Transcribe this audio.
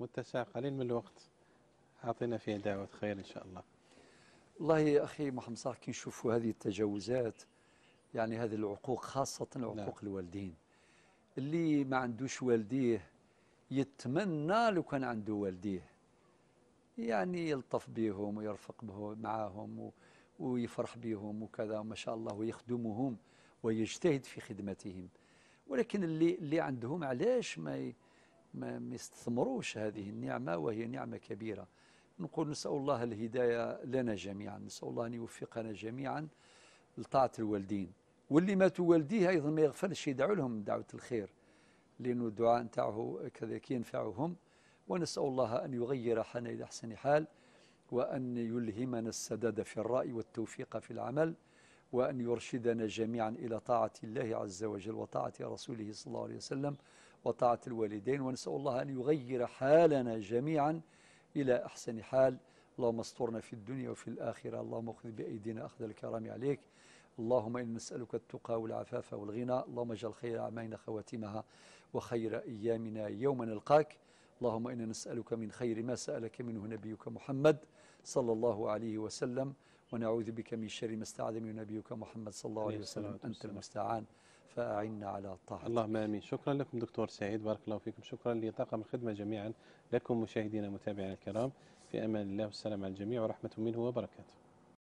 متسع قليل من الوقت. أعطينا فيها دعوة خير إن شاء الله. والله يا أخي محمد صالح كي نشوفوا هذه التجاوزات يعني هذه العقوق خاصة عقوق نعم. الوالدين. اللي ما عندوش والديه يتمنى لو كان عنده والديه. يعني يلطف بهم ويرفق به معهم و- ويفرح بهم وكذا ما شاء الله ويخدمهم ويجتهد في خدمتهم. ولكن اللي اللي عندهم علاش ما ي- ما ما يستثمروش هذه النعمة وهي نعمة كبيرة. نقول نسأل الله الهداية لنا جميعا نسأل الله أن يوفقنا جميعا لطاعة الوالدين. واللي ماتوا والديه أيضا ما يغفلش يدعو لهم دعوة الخير. لأنه الدعاء نتاعه كذلك ينفعهم. ونسأل الله أن يغير حالنا إلى أحسن حال وأن يلهمنا السداد في الرأي والتوفيق في العمل. وأن يرشدنا جميعا إلى طاعة الله عز وجل وطاعة رسوله صلى الله عليه وسلم وطاعة الوالدين ونسأل الله أن يغير حالنا جميعا إلى أحسن حال. اللهم استرنا في الدنيا وفي الآخرة. اللهم خذ بأيدينا أخذ الكرام عليك. اللهم إنا نسألك التقى والعفاف والغنى. اللهم اجعل خير أعمالنا خواتمها وخير أيامنا يوم نلقاك. اللهم إنا نسألك من خير ما سألك منه نبيك محمد صلى الله عليه وسلم. ونعوذ بك من شر ما استعاذ منه نبيك محمد صلى الله عليه وسلم. أنت. المستعان فأعنا على طاعتك. اللهم آمين. شكرا لكم دكتور سعيد بارك الله فيكم. شكرا لطاقم الخدمة جميعا لكم مشاهدينا متابعينا الكرام. في أمان الله والسلام على الجميع ورحمة منه وبركاته.